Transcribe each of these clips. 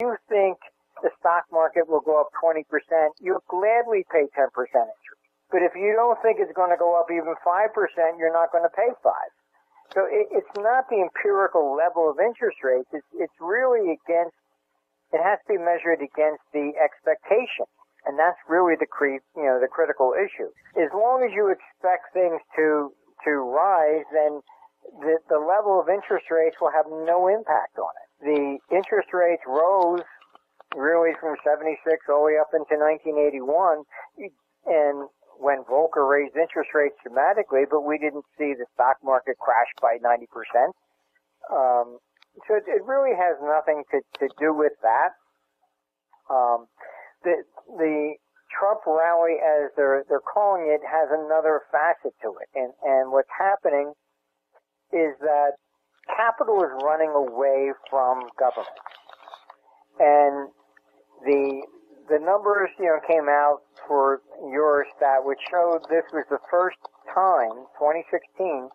You think the stock market will go up 20%, you'll gladly pay 10% interest. But if you don't think it's going to go up even 5%, you're not going to pay 5 So it, it's not the empirical level of interest rates. It's, it's really against, it has to be measured against the expectation. And that's really the cre- you know, the critical issue. As long as you expect things to, to rise, then the, the level of interest rates will have no impact on it. The interest rates rose really from 76 all the way up into 1981. And when Volcker raised interest rates dramatically, but we didn't see the stock market crash by 90%. Um, so it, really has nothing to, to do with that. Um, the the Trump rally, as they're they're calling it, has another facet to it, and and what's happening is that capital is running away from government, and the the numbers you know came out for Eurostat, which showed this was the first time, 2016,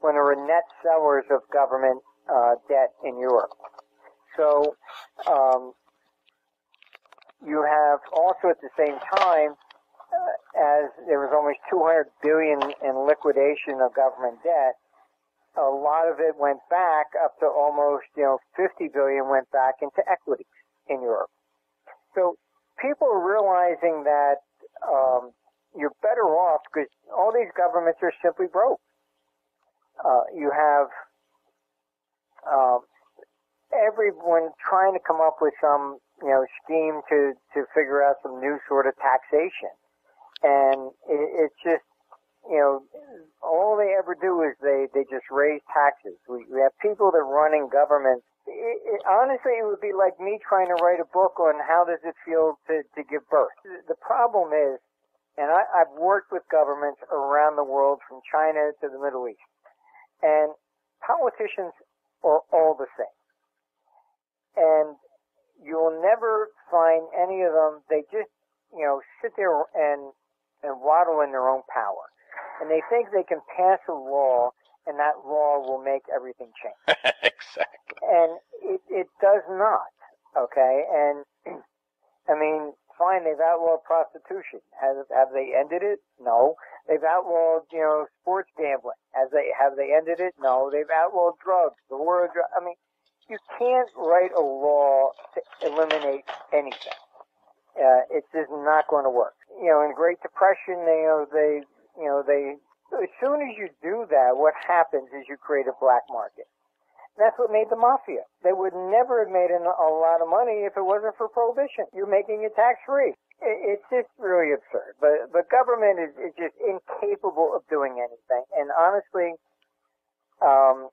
when there were net sellers of government uh, debt in Europe. So um, you have also at the same time, uh, as there was almost 200 billion in liquidation of government debt, a lot of it went back up to almost, you know, 50 billion went back into equities in Europe. So people are realizing that um, you're better off because all these governments are simply broke. Uh, you have um, everyone trying to come up with some you know, scheme to, to figure out some new sort of taxation. And it, it's just, you know, all they ever do is they, they just raise taxes. We, we have people that run in governments. It, it, honestly, it would be like me trying to write a book on how does it feel to, to give birth. The problem is, and I, I've worked with governments around the world from China to the Middle East, and politicians are all the same. And you will never find any of them. They just, you know, sit there and and waddle in their own power, and they think they can pass a law, and that law will make everything change. exactly. And it it does not. Okay, and I mean, fine, they've outlawed prostitution. Have have they ended it? No. They've outlawed, you know, sports gambling. Has they have they ended it? No. They've outlawed drugs. The war of drugs. I mean, you can't write a law to eliminate anything. Uh, it's just not going to work. You know, in Great Depression, they, you know, they, you know, they, as soon as you do that, what happens is you create a black market. That's what made the mafia. They would never have made a lot of money if it wasn't for prohibition. You're making it tax free. It's just really absurd. But the government is, is just incapable of doing anything. And honestly, um,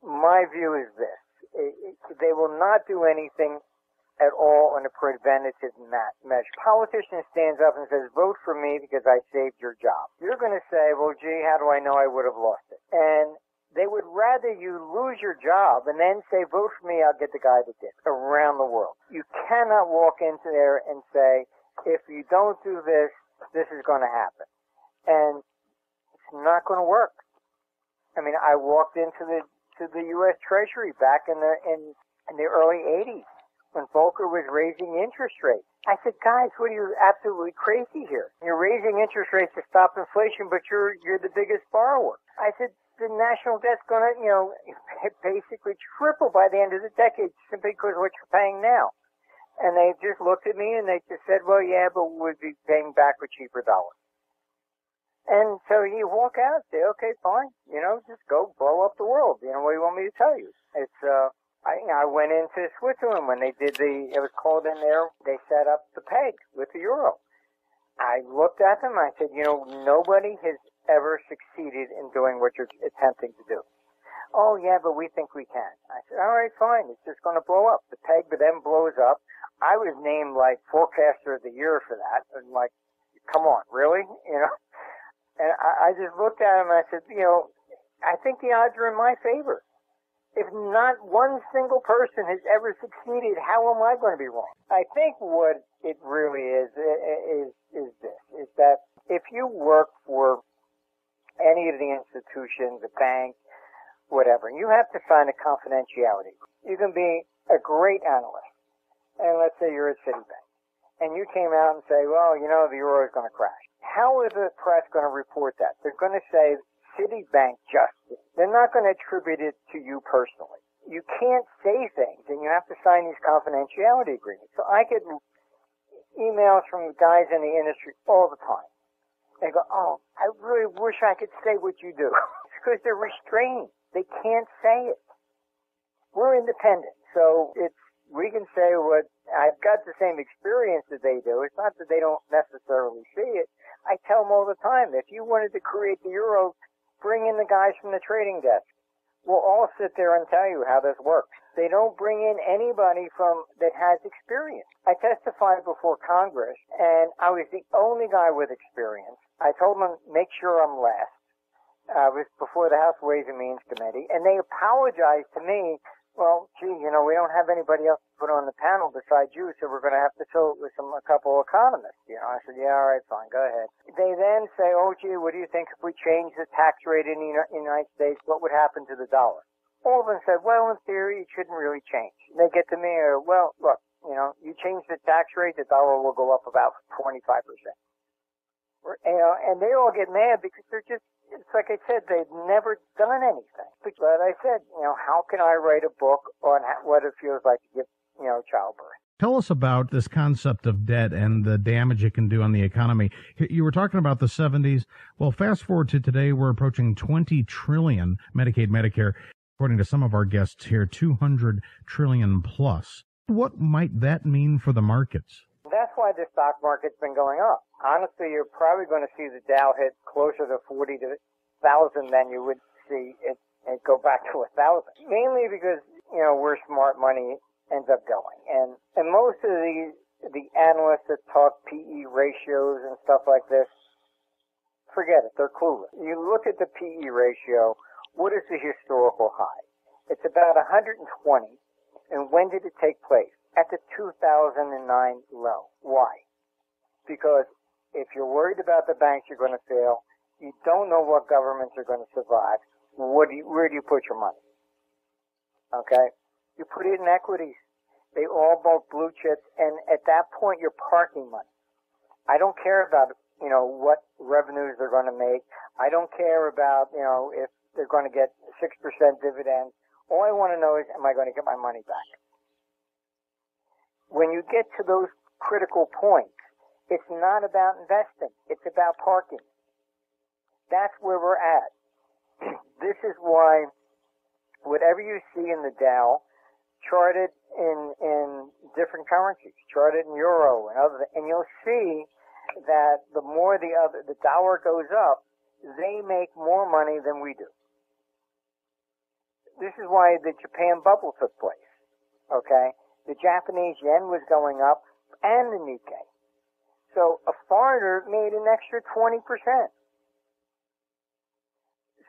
my view is this. They will not do anything at all on a preventative measure. Politician stands up and says, vote for me because I saved your job. You're going to say, well, gee, how do I know I would have lost it? And they would rather you lose your job and then say, vote for me, I'll get the guy that did around the world. You cannot walk into there and say, if you don't do this, this is going to happen. And it's not going to work. I mean, I walked into the to the U.S. Treasury back in the in, in the early 80s when Volcker was raising interest rates. I said, guys, what are you absolutely crazy here? You're raising interest rates to stop inflation, but you're you're the biggest borrower. I said, the national debt's going to, you know, basically triple by the end of the decade simply because of what you're paying now. And they just looked at me and they just said, well, yeah, but we'd be paying back with cheaper dollars. And so you walk out and say, okay, fine, you know, just go blow up the world. You know, what do you want me to tell you? It's, uh, I, I went into Switzerland when they did the, it was called in there, they set up the peg with the euro. I looked at them, I said, you know, nobody has ever succeeded in doing what you're attempting to do. Oh yeah, but we think we can. I said, all right, fine. It's just going to blow up. The peg then blows up. I was named like forecaster of the year for that. And like, come on, really? You know, and I, I just looked at him and I said, you know, I think the odds are in my favor. If not one single person has ever succeeded, how am I going to be wrong? I think what it really is is is this: is that if you work for any of the institutions, a bank, whatever, you have to sign a confidentiality. You can be a great analyst, and let's say you're at Citibank, and you came out and say, well, you know, the euro is going to crash. How is the press going to report that? They're going to say Citibank justice. They're not going to attribute it to you personally. You can't say things, and you have to sign these confidentiality agreements. So I get emails from guys in the industry all the time. They go, oh, I really wish I could say what you do. because they're restrained. They can't say it. We're independent, so it's we can say what I've got the same experience that they do. It's not that they don't necessarily see it. I tell them all the time, if you wanted to create the euro, bring in the guys from the trading desk. We'll all sit there and tell you how this works. They don't bring in anybody from that has experience. I testified before Congress, and I was the only guy with experience. I told them make sure I'm last. I was before the House Ways and Means Committee, and they apologized to me well, gee, you know, we don't have anybody else to put on the panel besides you, so we're going to have to fill it with some a couple of economists. You know, I said, yeah, all right, fine, go ahead. They then say, oh, gee, what do you think if we change the tax rate in the United States? What would happen to the dollar? All of them said, well, in theory, it shouldn't really change. They get to me, or, well, look, you know, you change the tax rate, the dollar will go up about 25%. You know, and they all get mad because they're just it's like I said, they've never done anything. But I said, you know, how can I write a book on what it feels like to give, you know, childbirth? Tell us about this concept of debt and the damage it can do on the economy. You were talking about the 70s. Well, fast forward to today, we're approaching 20 trillion Medicaid, Medicare. According to some of our guests here, 200 trillion plus. What might that mean for the markets? That's why the stock market's been going up. Honestly, you're probably going to see the Dow hit closer to 40 to 1,000 than you would see it, it go back to 1,000. Mainly because, you know, where smart money ends up going. And, and most of the, the analysts that talk PE ratios and stuff like this, forget it. They're clueless. You look at the PE ratio, what is the historical high? It's about 120. And when did it take place? At the 2009 low. Why? Because if you're worried about the banks you're going to fail, you don't know what governments are going to survive. Do you, where do you put your money? Okay? You put it in equities. They all bought blue chips, and at that point, you're parking money. I don't care about, you know, what revenues they're going to make. I don't care about, you know, if they're going to get 6% dividends. All I want to know is, am I going to get my money back? When you get to those critical points, it's not about investing. It's about parking. That's where we're at. this is why whatever you see in the Dow, charted in, in different currencies, charted in euro and other, and you'll see that the more the other, the dollar goes up, they make more money than we do. This is why the Japan bubble took place. Okay? The Japanese yen was going up, and the Nikkei. So a foreigner made an extra 20%.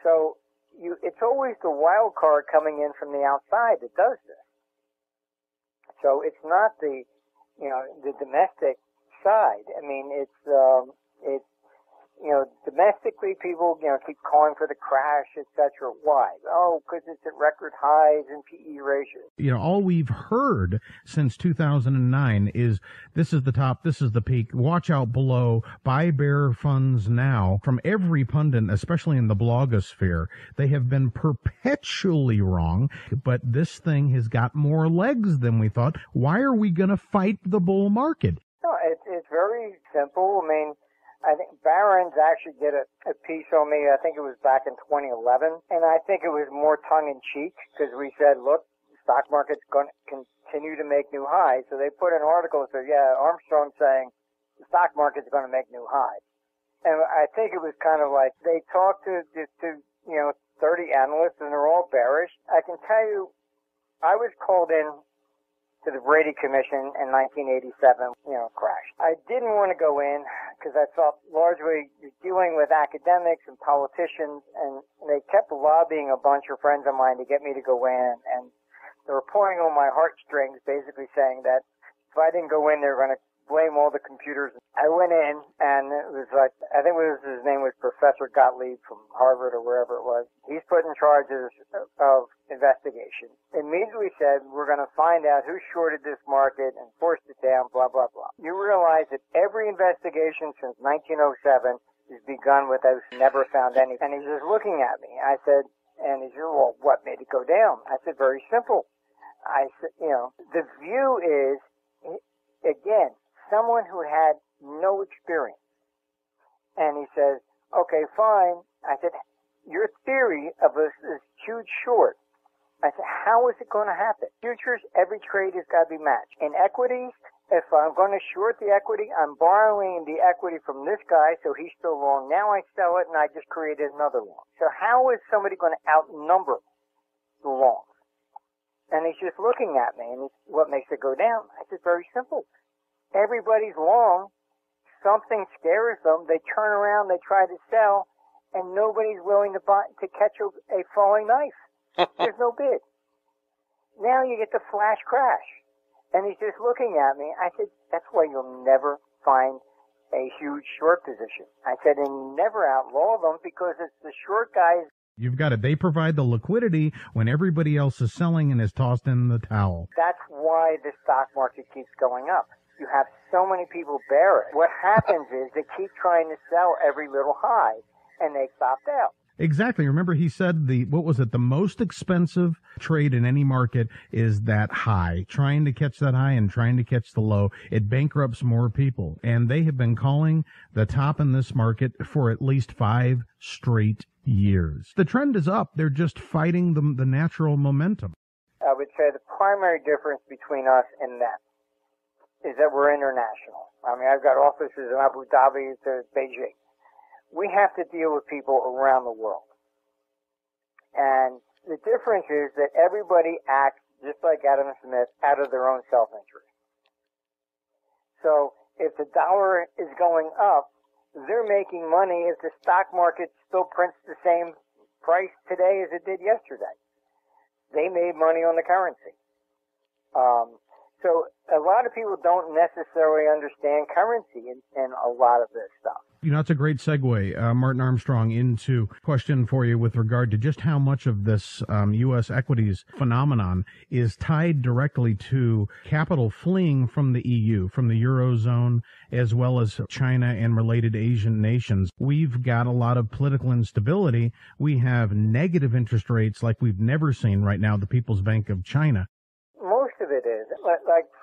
So you, it's always the wild card coming in from the outside that does this. So it's not the, you know, the domestic side. I mean, it's, um, it's you know, domestically people, you know, keep calling for the crash, etc. Why? Oh, because it's at record highs in PE ratios. You know, all we've heard since 2009 is this is the top, this is the peak, watch out below, buy bear funds now. From every pundit, especially in the blogosphere, they have been perpetually wrong, but this thing has got more legs than we thought. Why are we going to fight the bull market? No, it's, it's very simple. I mean, I think Barron's actually did a, a piece on me. I think it was back in 2011, and I think it was more tongue in cheek because we said, look, the stock market's going to continue to make new highs. So they put an article that said, yeah, Armstrong saying the stock market's going to make new highs. And I think it was kind of like they talked to, to, to you know 30 analysts and they're all bearish. I can tell you, I was called in to the Brady Commission in 1987, you know, crashed. I didn't want to go in because I felt largely you're dealing with academics and politicians, and they kept lobbying a bunch of friends of mine to get me to go in, and they were pulling on my heartstrings, basically saying that if I didn't go in, they were going to blame all the computers. I went in and it was like, I think was, his name was Professor Gottlieb from Harvard or wherever it was. He's put in charge of, investigation. Immediately said, we're going to find out who shorted this market and forced it down, blah, blah, blah. You realize that every investigation since 1907 has begun with us never found any. And he's just looking at me. I said, and he said, well, what made it go down? I said, very simple. I said, you know, the view is, again, someone who had no experience. And he says, okay, fine. I said, your theory of this, this huge short. I said, how is it going to happen? Futures, every trade has got to be matched. In equities, if I'm going to short the equity, I'm borrowing the equity from this guy, so he's still long. Now I sell it and I just created another long. So how is somebody going to outnumber the longs? And he's just looking at me and he's, what makes it go down? I said, very simple everybody's long. Something scares them. They turn around, they try to sell, and nobody's willing to buy to catch a, a falling knife. There's no bid. Now you get the flash crash, and he's just looking at me. I said, "That's why you'll never find a huge short position." I said, "And you never outlaw them because it's the short guys You've got it. They provide the liquidity when everybody else is selling and is tossed in the towel. That's why the stock market keeps going up you have so many people bear it. What happens is they keep trying to sell every little high and they stopped out. Exactly. Remember he said the what was it? The most expensive trade in any market is that high. Trying to catch that high and trying to catch the low. It bankrupts more people. And they have been calling the top in this market for at least five straight years. The trend is up. They're just fighting the, the natural momentum. I would say the primary difference between us and them is that we're international. I mean, I've got offices in Abu Dhabi to Beijing. We have to deal with people around the world. And the difference is that everybody acts just like Adam Smith out of their own self-interest. So if the dollar is going up, they're making money if the stock market still prints the same price today as it did yesterday. They made money on the currency. Um, so a lot of people don't necessarily understand currency and, in a lot of this stuff. You know, it's a great segue, uh, Martin Armstrong, into question for you with regard to just how much of this um, U.S. equities phenomenon is tied directly to capital fleeing from the EU, from the Eurozone, as well as China and related Asian nations. We've got a lot of political instability. We have negative interest rates like we've never seen right now, the People's Bank of China Most of it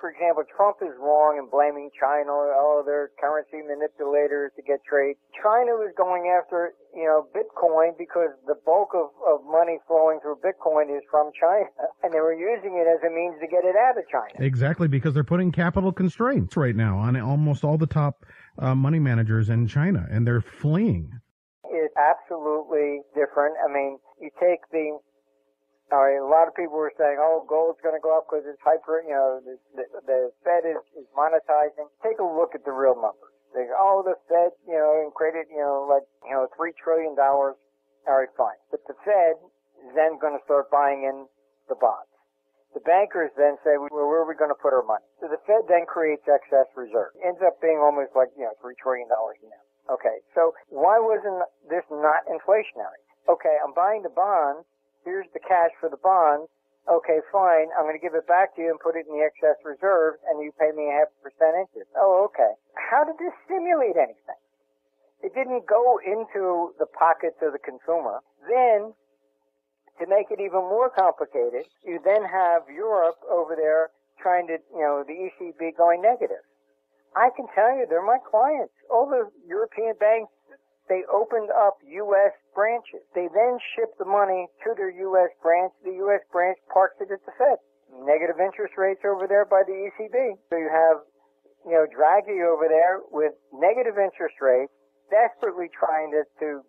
for example, Trump is wrong in blaming China. Oh, they're currency manipulators to get trade. China was going after, you know, Bitcoin because the bulk of, of money flowing through Bitcoin is from China. And they were using it as a means to get it out of China. Exactly, because they're putting capital constraints right now on almost all the top uh, money managers in China, and they're fleeing. It's absolutely different. I mean, you take the A lot of people were saying, "Oh, gold's going to go up because it's hyper." You know, the, the, the Fed is, is monetizing. Take a look at the real numbers. They go, "Oh, the Fed, you know, created, you know, like you know, three trillion dollars." All right, fine. But the Fed is then going to start buying in the bonds. The bankers then say, well, where are we going to put our money? So the Fed then creates excess reserve. It ends up being almost like, you know, $3 trillion now. Okay, so why wasn't this not inflationary? Okay, I'm buying the bonds here's the cash for the bonds. Okay, fine. I'm going to give it back to you and put it in the excess reserve, and you pay me a half percent interest. Oh, okay. How did this stimulate anything? It didn't go into the pockets of the consumer. Then, to make it even more complicated, you then have Europe over there trying to, you know, the ECB going negative. I can tell you, they're my clients. All the European banks they opened up U.S. branches. They then ship the money to their U.S. branch. The U.S. branch parks it at the Fed. Negative interest rates over there by the ECB. So you have, you know, Draghi over there with negative interest rates, desperately trying to, to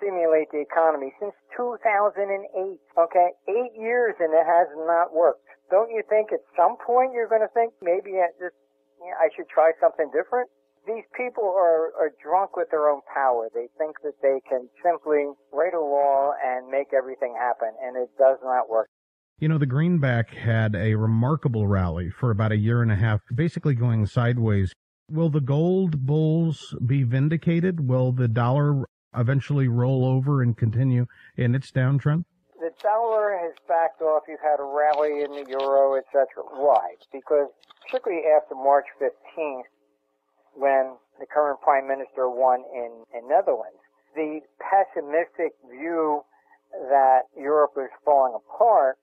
stimulate the economy since 2008. Okay, eight years and it has not worked. Don't you think at some point you're going to think maybe I, just, you know, I should try something different? These people are, are drunk with their own power. They think that they can simply write a law and make everything happen, and it does not work. You know, the greenback had a remarkable rally for about a year and a half, basically going sideways. Will the gold bulls be vindicated? Will the dollar eventually roll over and continue in its downtrend? The dollar has backed off. You've had a rally in the euro, etc. Why? Because particularly after March 15th, when the current prime minister won in, in Netherlands, the pessimistic view that Europe was falling apart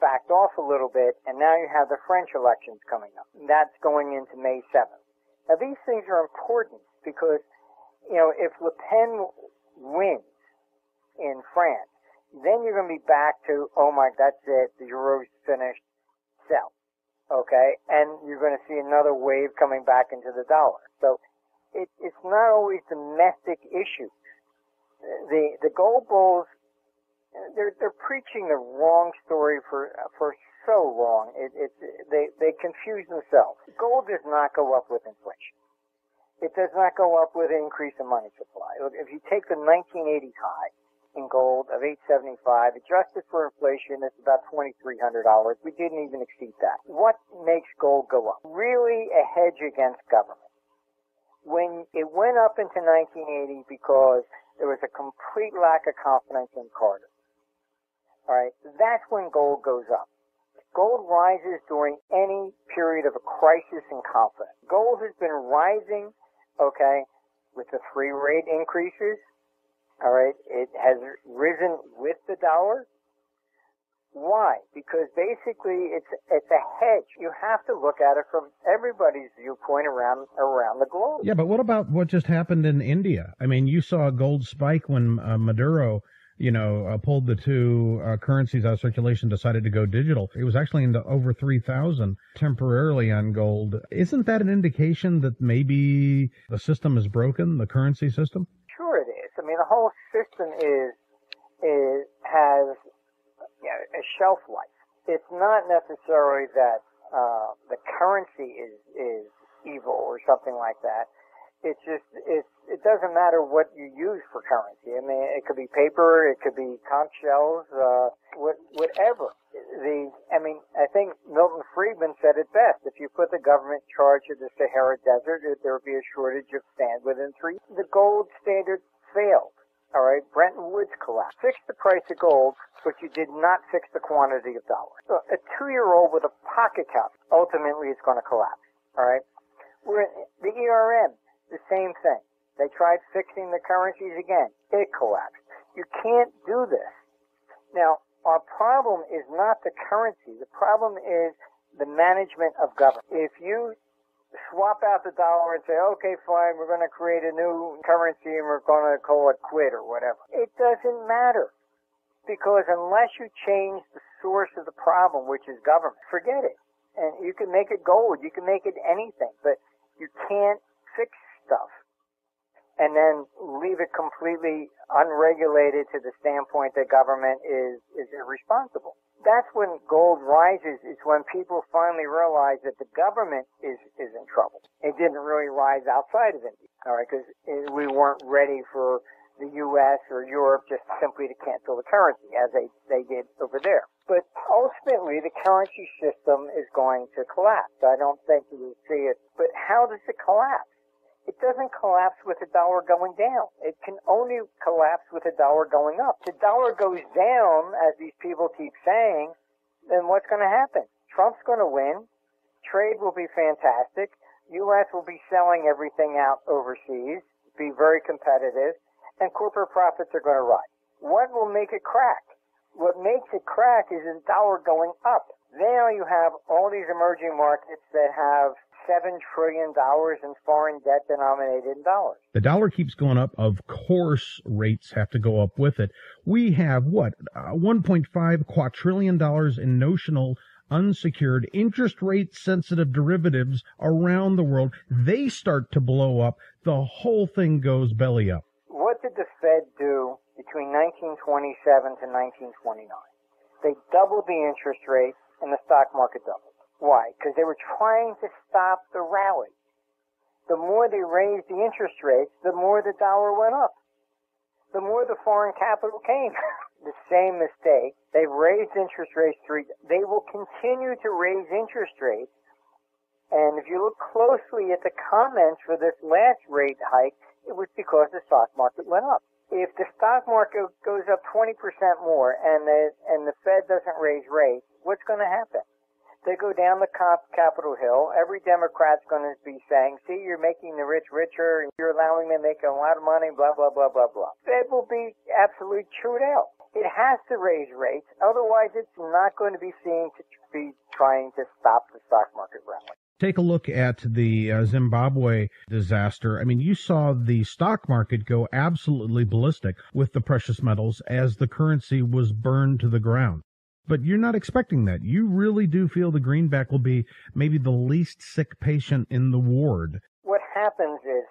backed off a little bit, and now you have the French elections coming up. That's going into May 7th. Now these things are important because, you know, if Le Pen wins in France, then you're going to be back to, oh my, that's it, the euro's finished, sell. Okay? And you're going to see another wave coming back into the dollar. So it, it's not always domestic issues. The, the gold bulls, they're, they're preaching the wrong story for, for so long. It, it, they, they confuse themselves. Gold does not go up with inflation. It does not go up with increase in money supply. If you take the 1980 high, in gold of 875. Adjusted for inflation, it's about $2,300. We didn't even exceed that. What makes gold go up? Really a hedge against government. When it went up into 1980 because there was a complete lack of confidence in Carter. Alright, that's when gold goes up. Gold rises during any period of a crisis in confidence. Gold has been rising, okay, with the three rate increases, all right, it has risen with the dollar. Why? Because basically it's it's a hedge. You have to look at it from everybody's viewpoint around around the globe. Yeah, but what about what just happened in India? I mean, you saw a gold spike when uh, Maduro, you know, uh, pulled the two uh, currencies out of circulation, decided to go digital. It was actually into over three thousand temporarily on gold. Isn't that an indication that maybe the system is broken, the currency system? I mean, the whole system is is has you know, a shelf life. It's not necessarily that uh, the currency is is evil or something like that. It's just it's it doesn't matter what you use for currency. I mean, it could be paper, it could be conch shells, uh, what, whatever. The I mean, I think Milton Friedman said it best. If you put the government in charge of the Sahara Desert, there would be a shortage of sand within three. The gold standard failed. All right, Bretton Woods collapsed. Fix the price of gold, but you did not fix the quantity of dollars. So a two-year-old with a pocket cap ultimately is going to collapse. All right, we're the ERM, the same thing. They tried fixing the currencies again. It collapsed. You can't do this. Now, our problem is not the currency. The problem is the management of government. If you swap out the dollar and say, okay, fine, we're going to create a new currency and we're going to call it quid or whatever. It doesn't matter. Because unless you change the source of the problem, which is government, forget it. And you can make it gold, you can make it anything, but you can't fix stuff and then leave it completely unregulated to the standpoint that government is, is irresponsible that's when gold rises is when people finally realize that the government is is in trouble. It didn't really rise outside of India, all right, because eh, we weren't ready for the U.S. or Europe just simply to cancel the currency as they they did over there. But ultimately, the currency system is going to collapse. I don't think you will see it. But how does it collapse? It doesn't collapse with the dollar going down. It can only collapse with the dollar going up. The dollar goes down, as these people keep saying, then what's going to happen? Trump's going to win. Trade will be fantastic. U.S. will be selling everything out overseas, be very competitive, and corporate profits are going to rise. What will make it crack? What makes it crack is the dollar going up. Now you have all these emerging markets that have seven trillion dollars in foreign debt denominated in dollars. The dollar keeps going up. Of course, rates have to go up with it. We have what uh, 1.5 quadrillion dollars in notional unsecured interest rate sensitive derivatives around the world. They start to blow up. The whole thing goes belly up. What did the Fed do between 1927 to 1929? They doubled the interest rate and the stock market doubled. Why? Because they were trying to stop the rally. The more they raised the interest rates, the more the dollar went up. The more the foreign capital came. the same mistake. They've raised interest rates three. They will continue to raise interest rates. And if you look closely at the comments for this last rate hike, it was because the stock market went up. If the stock market goes up 20% more and the, and the Fed doesn't raise rates, what's going to happen? They go down the Capitol Hill. Every Democrat's going to be saying, see, you're making the rich richer and you're allowing them to make a lot of money, blah, blah, blah, blah, blah. Fed will be absolutely chewed out. It has to raise rates. Otherwise, it's not going to be seen to be trying to stop the stock market rally. Take a look at the uh, Zimbabwe disaster. I mean, you saw the stock market go absolutely ballistic with the precious metals as the currency was burned to the ground but you're not expecting that. You really do feel the greenback will be maybe the least sick patient in the ward. What happens is,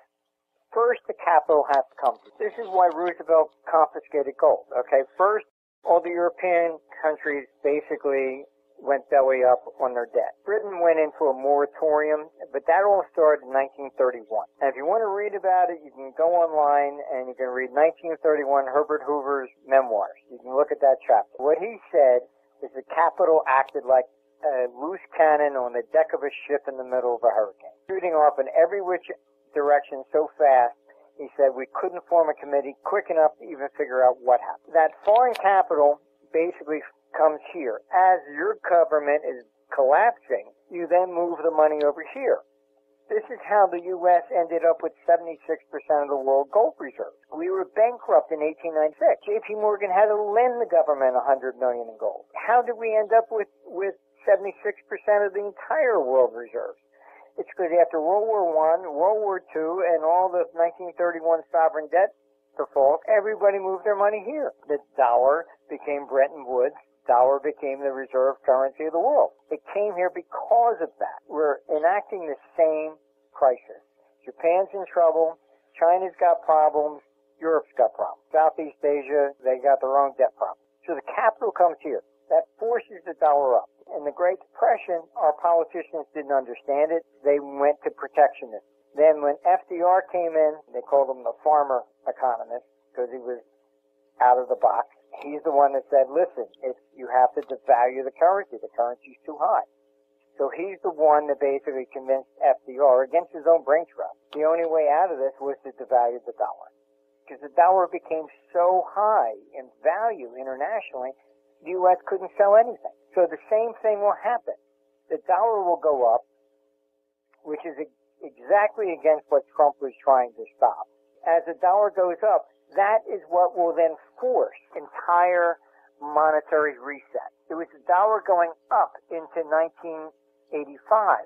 first the capital has to come. This is why Roosevelt confiscated gold. Okay, first all the European countries basically went belly up on their debt. Britain went into a moratorium, but that all started in 1931. And if you want to read about it, you can go online and you can read 1931 Herbert Hoover's memoirs. You can look at that chapter. What he said is the capital acted like a loose cannon on the deck of a ship in the middle of a hurricane, shooting off in every which direction so fast, he said we couldn't form a committee quick enough to even figure out what happened. That foreign capital basically comes here. As your government is collapsing, you then move the money over here. This is how the U.S. ended up with 76% of the world gold reserves. We were bankrupt in 1896. J.P. Morgan had to lend the government 100 million in gold. How did we end up with, with 76% of the entire world reserves? It's because after World War One, World War Two, and all the 1931 sovereign debt default, everybody moved their money here. The dollar became Bretton Woods dollar became the reserve currency of the world. It came here because of that. We're enacting the same crisis. Japan's in trouble. China's got problems. Europe's got problems. Southeast Asia, they got their own debt problems. So the capital comes here. That forces the dollar up. In the Great Depression, our politicians didn't understand it. They went to protectionism. Then when FDR came in, they called him the farmer economist because he was out of the box. He's the one that said, listen, if you have to devalue the currency, the currency's too high. So he's the one that basically convinced FDR against his own brain trust. The only way out of this was to devalue the dollar. Because the dollar became so high in value internationally, the U.S. couldn't sell anything. So the same thing will happen. The dollar will go up, which is exactly against what Trump was trying to stop. As the dollar goes up, that is what will then force entire monetary reset. It was the dollar going up into 1985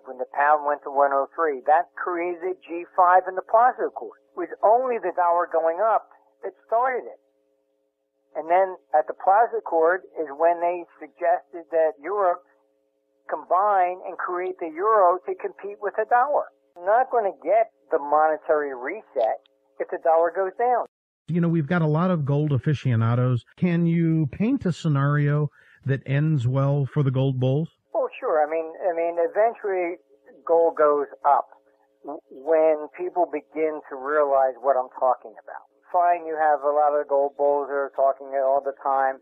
when the pound went to 103. That created G5 in the Plaza Accord. It was only the dollar going up that started it. And then at the Plaza Accord is when they suggested that Europe combine and create the euro to compete with the dollar. You're not going to get the monetary reset if the dollar goes down you know, we've got a lot of gold aficionados. Can you paint a scenario that ends well for the gold bulls? Oh, sure. I mean, I mean, eventually gold goes up when people begin to realize what I'm talking about. Fine, you have a lot of gold bulls that are talking all the time.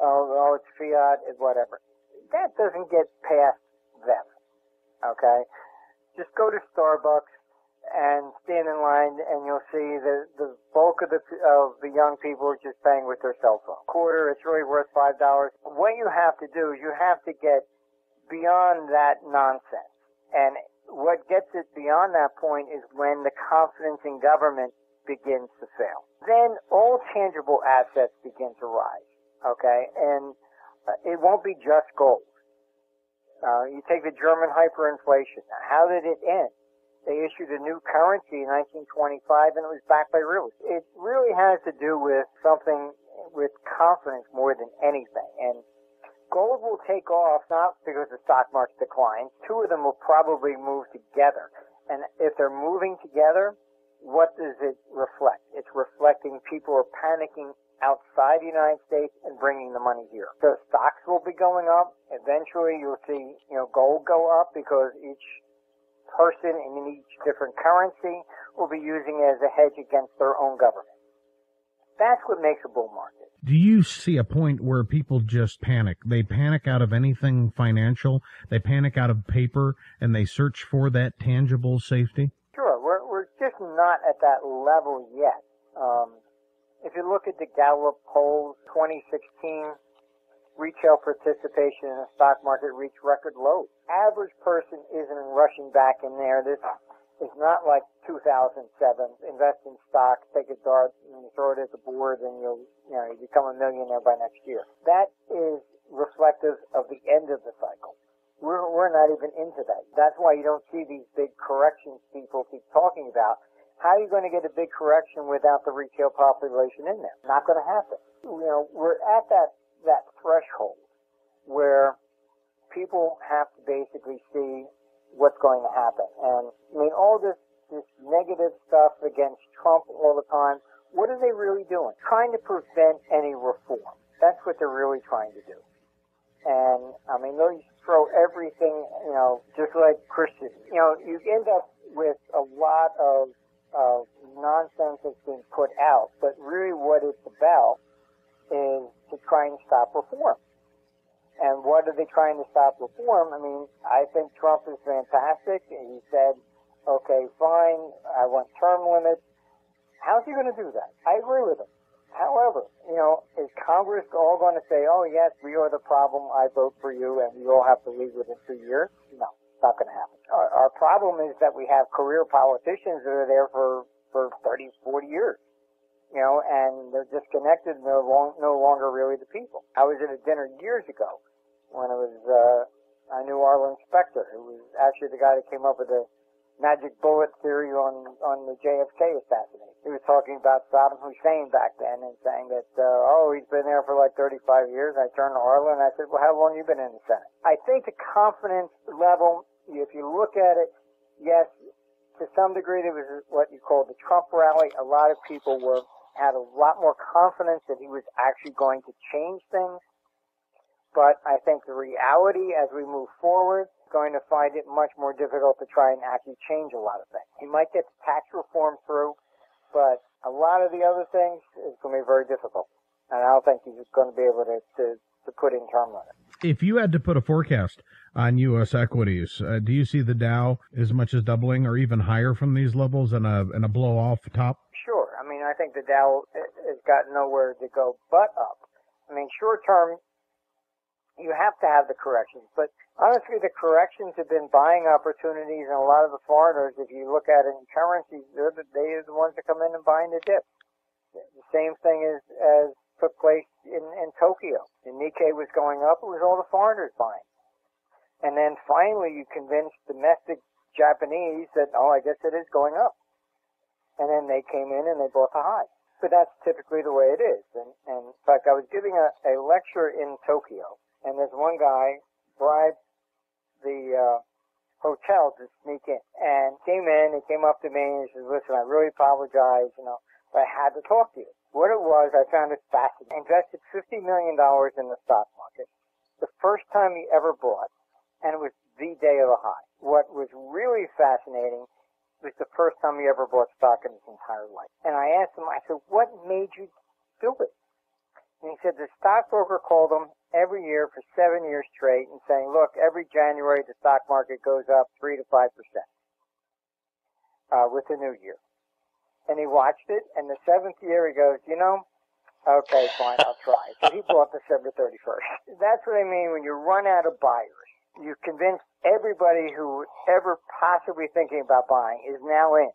Oh, oh it's fiat, whatever. That doesn't get past them. Okay? Just go to Starbucks, and stand in line and you'll see the, the bulk of the, of the young people are just paying with their cell phone. Quarter, it's really worth five dollars. What you have to do is you have to get beyond that nonsense. And what gets it beyond that point is when the confidence in government begins to fail. Then all tangible assets begin to rise. Okay? And uh, it won't be just gold. Uh, you take the German hyperinflation. How did it end? They issued a new currency in 1925 and it was backed by real It really has to do with something with confidence more than anything. And gold will take off not because the stock market declines. Two of them will probably move together. And if they're moving together, what does it reflect? It's reflecting people are panicking outside the United States and bringing the money here. So stocks will be going up. Eventually you'll see, you know, gold go up because each person in each different currency will be using it as a hedge against their own government. That's what makes a bull market. Do you see a point where people just panic? They panic out of anything financial, they panic out of paper, and they search for that tangible safety? Sure. We're, we're just not at that level yet. Um, if you look at the Gallup polls, 2016, retail participation in the stock market reached record lows. Average person isn't rushing back in there. This is not like 2007. Invest in stocks, take a dart, and throw it at the board, and you'll you know you become a millionaire by next year. That is reflective of the end of the cycle. We're, we're not even into that. That's why you don't see these big corrections people keep talking about. How are you going to get a big correction without the retail population in there? Not going to happen. You know, we're at that that threshold where people have to basically see what's going to happen. And I mean, all this this negative stuff against Trump all the time. What are they really doing? Trying to prevent any reform. That's what they're really trying to do. And I mean, they throw everything, you know, just like Christians. You know, you end up with a lot of of nonsense that's being put out, but really what it's about is to try and stop reform. And what are they trying to stop reform? I mean, I think Trump is fantastic. He said, okay, fine, I want term limits. How's he going to do that? I agree with him. However, you know, is Congress all going to say, oh, yes, we are the problem, I vote for you, and we all have to leave within two years? No, not going to happen. Our, our problem is that we have career politicians that are there for, for 30, 40 years you know, and they're disconnected and they're long, no longer really the people. I was at a dinner years ago when it was, uh, I knew Arlen Specter, who was actually the guy that came up with the magic bullet theory on, on the JFK assassination. He was talking about Saddam Hussein back then and saying that, uh, oh, he's been there for like 35 years. I turned to Arlen and I said, well, how long you been in the Senate? I think the confidence level, if you look at it, yes, to some degree, it was what you call the Trump rally. A lot of people were had a lot more confidence that he was actually going to change things. But I think the reality as we move forward is going to find it much more difficult to try and actually change a lot of things. He might get tax reform through, but a lot of the other things is going to be very difficult. And I don't think he's going to be able to, to, to put in term limits. If you had to put a forecast on U.S. equities, uh, do you see the Dow as much as doubling or even higher from these levels and a, and a blow off top? I mean, I think the Dow has got nowhere to go but up. I mean, short term, you have to have the corrections, but honestly, the corrections have been buying opportunities, and a lot of the foreigners, if you look at it in currencies, they're the, they are the ones that come in and buying the dip. The same thing as as took place in, in Tokyo. The Nikkei was going up, it was all the foreigners buying. And then finally, you convinced domestic Japanese that, oh, I guess it is going up and then they came in and they bought the high. But that's typically the way it is. And, and in fact, I was giving a, a lecture in Tokyo, and there's one guy bribed the uh, hotel to sneak in, and came in. He came up to me and he said, "Listen, I really apologize. You know, but I had to talk to you." What it was, I found it fascinating. Invested fifty million dollars in the stock market, the first time he ever bought, and it was the day of the high. What was really fascinating it was the first time he ever bought stock in his entire life. And I asked him, I said, what made you do it? And he said the stockbroker called him every year for seven years straight and saying, look, every January the stock market goes up three to five percent uh, with the new year. And he watched it, and the seventh year he goes, you know, okay, fine, I'll try. So he bought December 31st. That's what I mean when you run out of buyers you've convinced everybody who ever possibly thinking about buying is now in.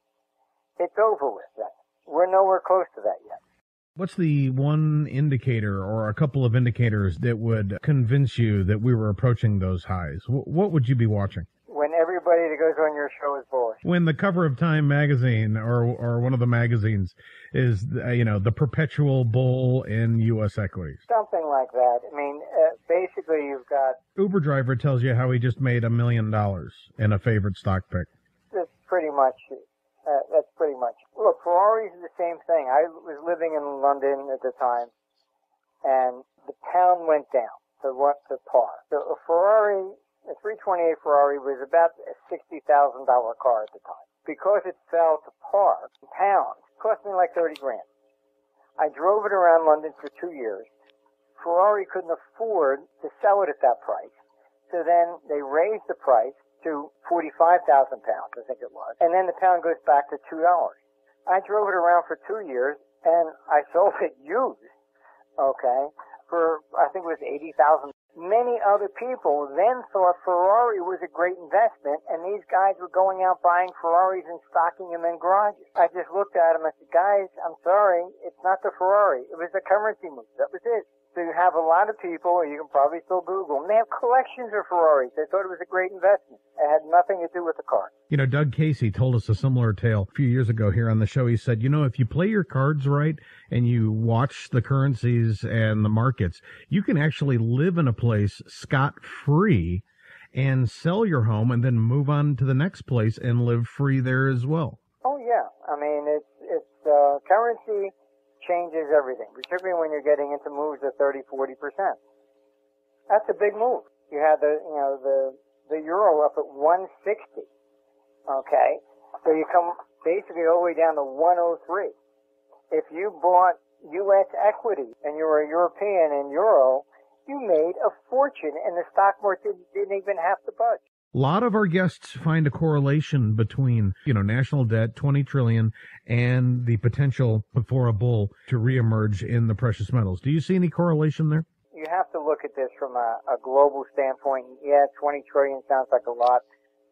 It's over with that. We're nowhere close to that yet. What's the one indicator or a couple of indicators that would convince you that we were approaching those highs? What would you be watching? When everybody that goes on your show is bullish. When the cover of Time magazine or or one of the magazines is uh, you know the perpetual bull in U.S. equities. Something like that. I mean, uh, basically, you've got Uber driver tells you how he just made a million dollars in a favorite stock pick. That's pretty much. Uh, that's pretty much. Look, Ferraris is the same thing. I was living in London at the time, and the pound went down to what to par. So a Ferrari, a 328 Ferrari, was about a sixty thousand dollar car at the time. Because it fell to par, pounds cost me like thirty grand. I drove it around London for two years. Ferrari couldn't afford to sell it at that price. So then they raised the price to 45,000 pounds, I think it was. And then the pound goes back to $2. I drove it around for two years and I sold it used, okay, for I think it was 80,000 many other people then thought Ferrari was a great investment, and these guys were going out buying Ferraris and stocking them in garages. I just looked at them and said, guys, I'm sorry, it's not the Ferrari. It was a currency move. That was it. So you have a lot of people, or you can probably still Google them. They have collections of Ferraris. They thought it was a great investment. It had nothing to do with the car. You know, Doug Casey told us a similar tale a few years ago here on the show. He said, you know, if you play your cards right and you watch the currencies and the markets, you can actually live in a place scot free and sell your home and then move on to the next place and live free there as well. Oh yeah. I mean, it's, it's, uh, currency changes everything, particularly when you're getting into moves of 30, 40 percent. That's a big move. You had the, you know, the the euro up at 160. Okay, so you come basically all the way down to 103. If you bought U.S. equity and you were a European in euro, you made a fortune, and the stock market didn't even have to budge. A lot of our guests find a correlation between, you know, national debt, 20 trillion, and the potential for a bull to reemerge in the precious metals. Do you see any correlation there? You have to look at this from a, a global standpoint. Yeah, 20 trillion sounds like a lot,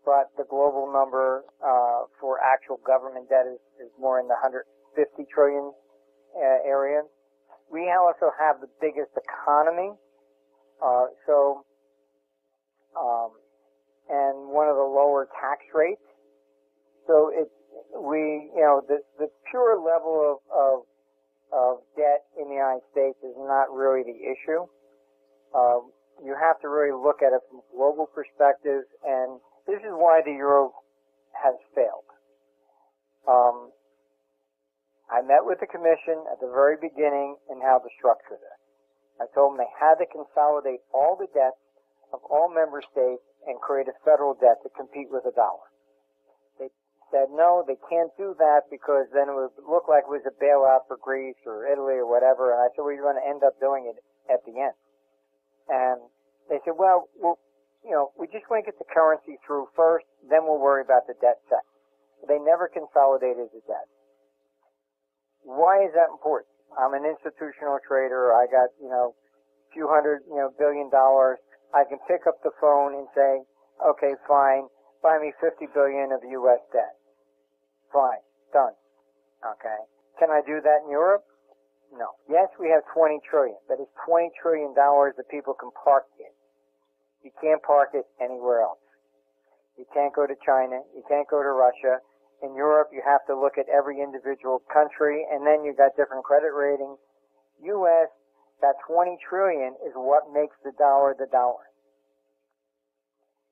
but the global number uh, for actual government debt is, is more in the 150 trillion uh, area. We also have the biggest economy, uh, so um, and one of the lower tax rates. So it, we, you know, the, the pure level of, of, of debt in the United States is not really the issue. Uh, you have to really look at it from a global perspective, and this is why the euro has failed. Um, I met with the commission at the very beginning and how to structure this. I told them they had to consolidate all the debts of all member states and create a federal debt to compete with the dollar. Said no, they can't do that because then it would look like it was a bailout for Greece or Italy or whatever. And I said, you're going to end up doing it at the end. And they said, well, well, you know, we just want to get the currency through first, then we'll worry about the debt second. They never consolidated the debt. Why is that important? I'm an institutional trader. I got, you know, a few hundred, you know, billion dollars. I can pick up the phone and say, okay, fine, buy me 50 billion of U.S. debt. Fine, done. Okay. Can I do that in Europe? No. Yes, we have 20 trillion, but it's 20 trillion dollars that people can park it. You can't park it anywhere else. You can't go to China. You can't go to Russia. In Europe, you have to look at every individual country, and then you got different credit ratings. U.S. That 20 trillion is what makes the dollar the dollar.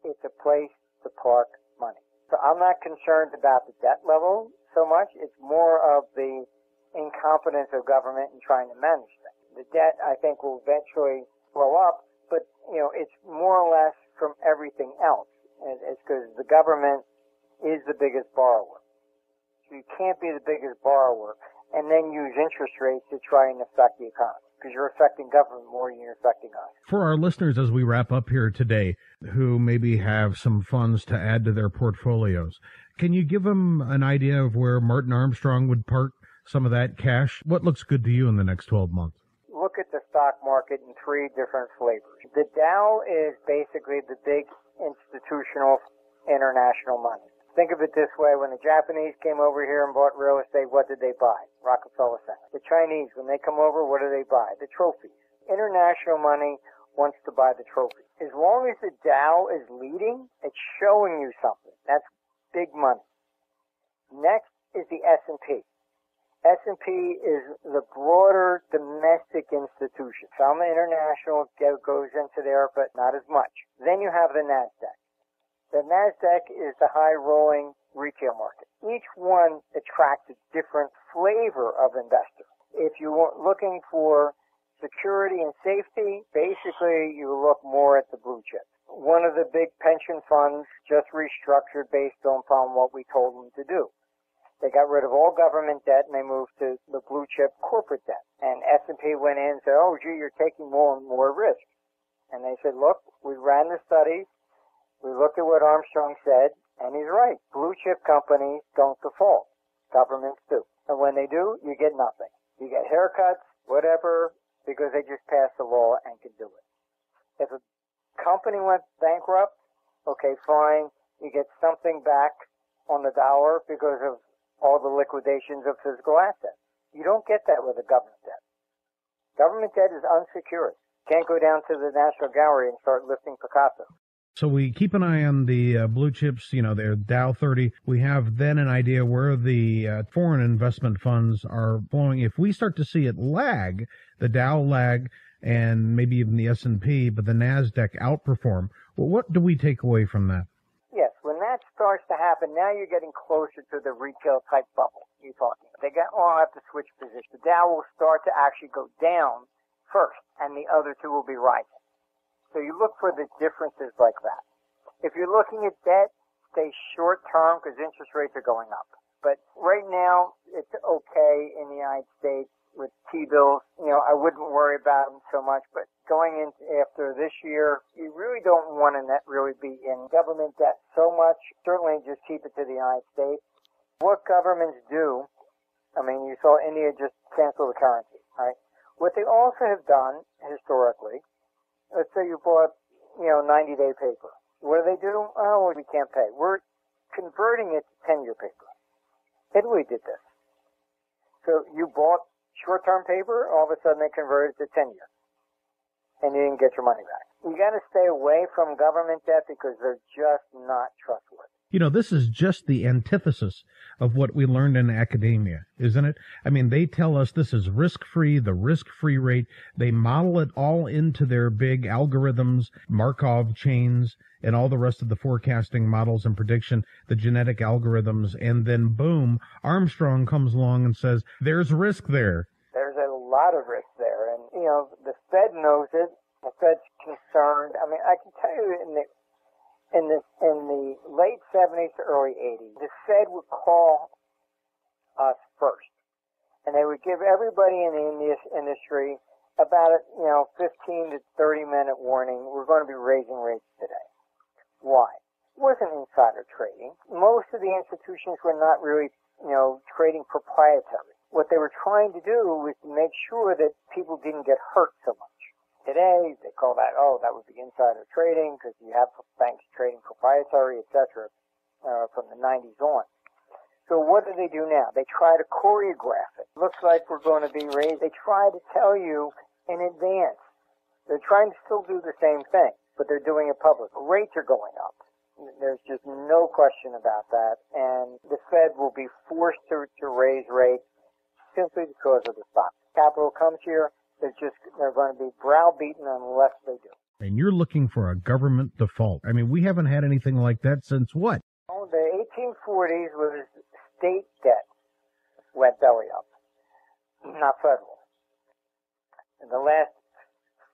It's a place to park money. So I'm not concerned about the debt level so much. It's more of the incompetence of government in trying to manage things. The debt, I think, will eventually blow up, but, you know, it's more or less from everything else. It's because the government is the biggest borrower. So you can't be the biggest borrower and then use interest rates to try and affect the economy because you're affecting government more than you're affecting us. For our listeners, as we wrap up here today, who maybe have some funds to add to their portfolios, can you give them an idea of where Martin Armstrong would park some of that cash? What looks good to you in the next 12 months? Look at the stock market in three different flavors. The Dow is basically the big institutional international money. Think of it this way, when the Japanese came over here and bought real estate, what did they buy? Rockefeller Center. The Chinese, when they come over, what do they buy? The trophies. International money wants to buy the trophies. As long as the Dow is leading, it's showing you something. That's big money. Next is the S&P. S&P is the broader domestic institution. Some international goes into there, but not as much. Then you have the NASDAQ. The NASDAQ is the high rolling retail market. Each one attracts a different flavor of investor. If you're looking for security and safety, basically you look more at the blue chips. One of the big pension funds just restructured based upon what we told them to do. They got rid of all government debt and they moved to the blue chip corporate debt. And S&P went in and said, oh, gee, you're taking more and more risk. And they said, look, we ran the studies. We look at what Armstrong said, and he's right. Blue chip companies don't default. Governments do. And when they do, you get nothing. You get haircuts, whatever, because they just passed the law and can do it. If a company went bankrupt, okay, fine. You get something back on the dollar because of all the liquidations of physical assets. You don't get that with a government debt. Government debt is unsecured. Can't go down to the National Gallery and start lifting Picasso. So we keep an eye on the uh, blue chips, you know, their Dow 30. We have then an idea where the uh, foreign investment funds are flowing. If we start to see it lag, the Dow lag, and maybe even the S&P, but the Nasdaq outperform. Well, what do we take away from that? Yes, when that starts to happen, now you're getting closer to the retail type bubble you're talking. They got, oh, have to switch position. The Dow will start to actually go down first, and the other two will be rising. So you look for the differences like that. If you're looking at debt, stay short term because interest rates are going up. But right now, it's okay in the United States with T-bills, you know, I wouldn't worry about them so much. But going into after this year, you really don't want to really be in government debt so much. Certainly, just keep it to the United States. What governments do, I mean, you saw India just cancel the currency, right? What they also have done historically, let's say you bought, you know, 90-day paper. What do they do? Oh, we can't pay. We're converting it to 10-year paper. Italy did this. So you bought short-term paper, all of a sudden they converted to 10 year. And you didn't get your money back. You gotta stay away from government debt because they're just not trustworthy. You know, this is just the antithesis of what we learned in academia, isn't it? I mean, they tell us this is risk free, the risk free rate. They model it all into their big algorithms, Markov chains, and all the rest of the forecasting models and prediction, the genetic algorithms. And then boom, Armstrong comes along and says, there's risk there. There's a lot of risk there. And, you know, the Fed knows it. The Fed's concerned. I mean, I can tell you in the in the in the late 70s to early 80s, the Fed would call us first, and they would give everybody in the industry about a you know 15 to 30 minute warning. We're going to be raising rates today. Why? It wasn't insider trading. Most of the institutions were not really you know trading proprietary. What they were trying to do was to make sure that people didn't get hurt so much today. They call that, oh, that would be insider trading because you have banks trading proprietary, etc., uh, from the 90s on. So what do they do now? They try to choreograph it. Looks like we're going to be raised. They try to tell you in advance. They're trying to still do the same thing, but they're doing it public. Rates are going up. There's just no question about that. And the Fed will be forced to, to raise rates simply because of the stock. Capital comes here, they're just they're going to be browbeaten unless they do. And you're looking for a government default. I mean, we haven't had anything like that since what? Oh, the 1840s was state debt went belly up, not federal. And the last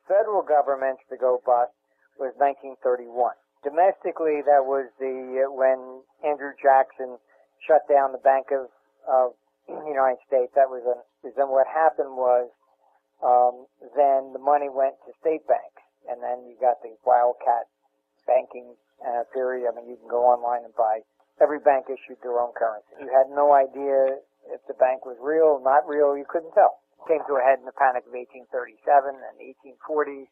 federal government to go bust was 1931. Domestically, that was the uh, when Andrew Jackson shut down the Bank of, of the United States. That was a. Then what happened was um, then the money went to state banks, and then you got the wildcat banking uh, period. I mean, you can go online and buy. Every bank issued their own currency. You had no idea if the bank was real, not real. You couldn't tell. Came to a head in the Panic of 1837 and 1840s.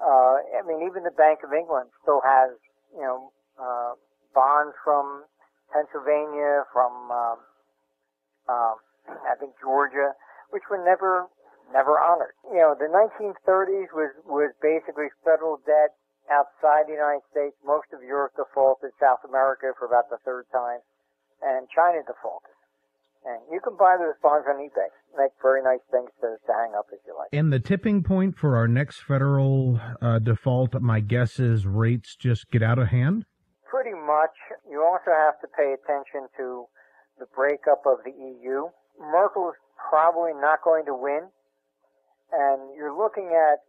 Uh, I mean, even the Bank of England still has, you know, uh, bonds from Pennsylvania, from um, um, I think Georgia, which were never never honored. You know, the 1930s was, was basically federal debt outside the United States. Most of Europe defaulted, South America for about the third time, and China defaulted. And you can buy those bonds on eBay. Make very nice things to, to hang up if you like. And the tipping point for our next federal uh, default, my guess is rates just get out of hand? Pretty much. You also have to pay attention to the breakup of the EU. Merkel is probably not going to win looking at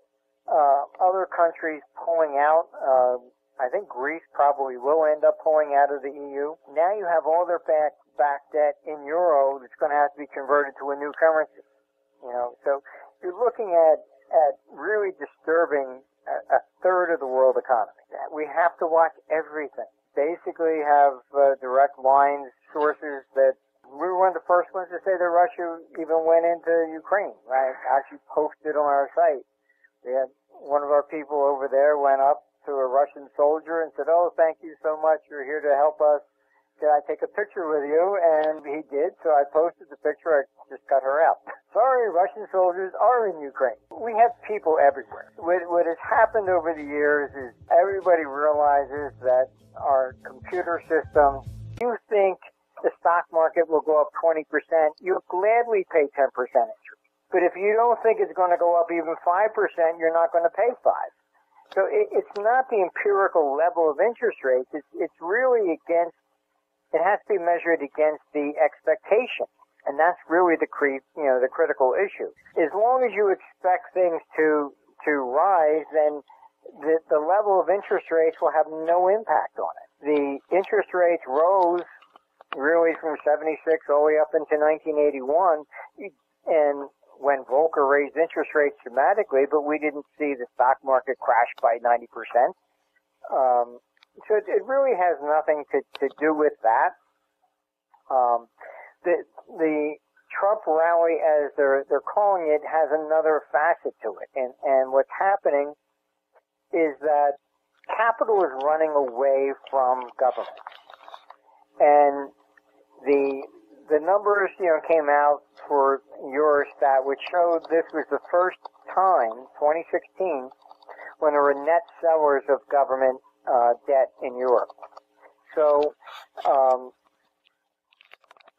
uh, other countries pulling out. Uh, I think Greece probably will end up pulling out of the EU. Now you have all their back backed debt in euro that's going to have to be converted to a new currency. You know, so you're looking at at really disturbing a, a third of the world economy. We have to watch everything. Basically, have uh, direct lines, sources that we were one of the first ones to say that Russia even went into Ukraine. Right? Actually posted on our site. We had one of our people over there went up to a Russian soldier and said, "Oh, thank you so much. You're here to help us. Can I take a picture with you?" And he did. So I posted the picture. I just cut her out. Sorry, Russian soldiers are in Ukraine. We have people everywhere. What, what has happened over the years is everybody realizes that our computer system. You think the stock market will go up 20%, you'll gladly pay 10% interest. But if you don't think it's going to go up even 5%, you're not going to pay 5 so it, it's not the empirical level of interest rates. It's, it's really against, it has to be measured against the expectation. And that's really the cre- you know, the critical issue. As long as you expect things to, to rise, then the, the level of interest rates will have no impact on it. The interest rates rose really from 76 all the way up into 1981, and when Volcker raised interest rates dramatically, but we didn't see the stock market crash by 90%. Um, so it, it, really has nothing to, to do with that. Um, the, the Trump rally, as they're, they're calling it, has another facet to it. And, and what's happening is that capital is running away from government. And the the numbers, you know, came out for Eurostat, which showed this was the first time, 2016, when there were net sellers of government uh, debt in Europe. So um,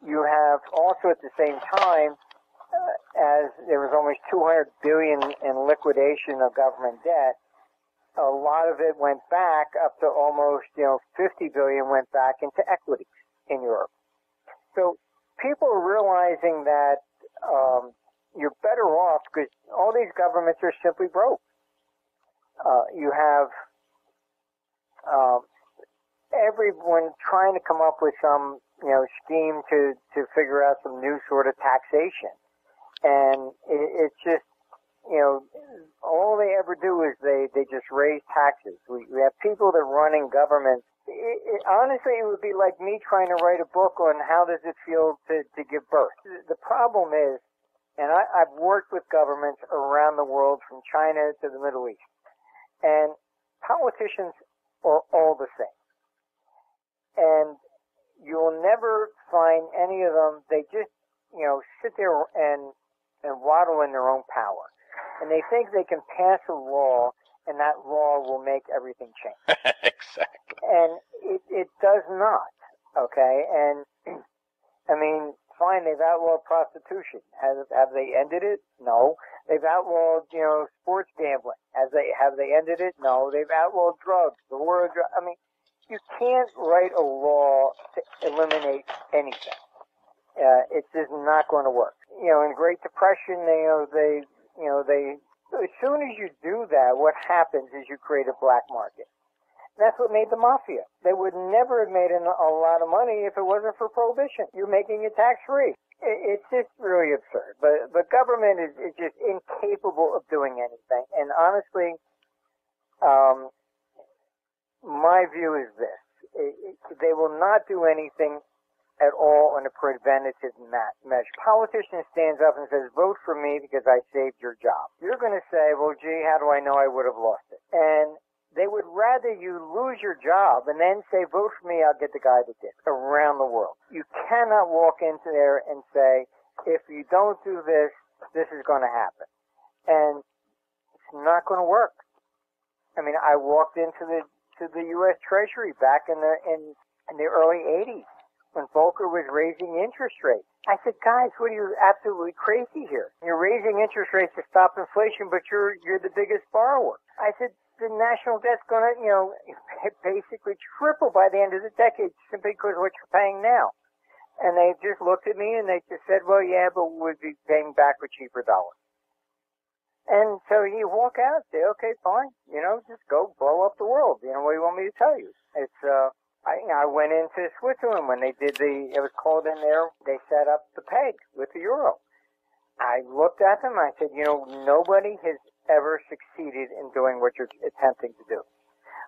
you have also at the same time, uh, as there was almost 200 billion in liquidation of government debt, a lot of it went back up to almost, you know, 50 billion went back into equities in Europe. So people are realizing that um, you're better off because all these governments are simply broke. Uh, you have uh, everyone trying to come up with some you know scheme to to figure out some new sort of taxation, and it, it's just you know all they ever do is they they just raise taxes. We, we have people that are running governments it, it, honestly, it would be like me trying to write a book on how does it feel to, to give birth. The problem is, and I, I've worked with governments around the world from China to the Middle East, and politicians are all the same. And you'll never find any of them, they just, you know, sit there and, and waddle in their own power. And they think they can pass a law and that law will make everything change. exactly. And it, it does not. Okay. And I mean, fine, they've outlawed prostitution. Have, have they ended it? No. They've outlawed, you know, sports gambling. Has they, have they ended it? No. They've outlawed drugs. The war of drugs. I mean, you can't write a law to eliminate anything. Uh, it's just not going to work. You know, in Great Depression, they, you know, they, you know, they soon as you do that, what happens is you create a black market. That's what made the mafia. They would never have made a lot of money if it wasn't for prohibition. You're making it tax free. It's just really absurd. But the government is, is just incapable of doing anything. And honestly, um, my view is this: it, it, they will not do anything at all on a preventative measure. Politician stands up and says, vote for me because I saved your job. You're going to say, well, gee, how do I know I would have lost it? And they would rather you lose your job and then say, vote for me, I'll get the guy that did around the world. You cannot walk into there and say, if you don't do this, this is going to happen. And it's not going to work. I mean, I walked into the, to the U.S. Treasury back in the, in, in the early 80s when Volcker was raising interest rates. I said, guys, what are you absolutely crazy here? You're raising interest rates to stop inflation, but you're you're the biggest borrower. I said, the national debt's going to, you know, basically triple by the end of the decade simply because of what you're paying now. And they just looked at me and they just said, well, yeah, but we'd be paying back with cheaper dollars. And so you walk out and say, okay, fine, you know, just go blow up the world. You know, what do you want me to tell you? It's, uh, I, I went into Switzerland when they did the, it was called in there, they set up the peg with the euro. I looked at them, I said, you know, nobody has ever succeeded in doing what you're attempting to do.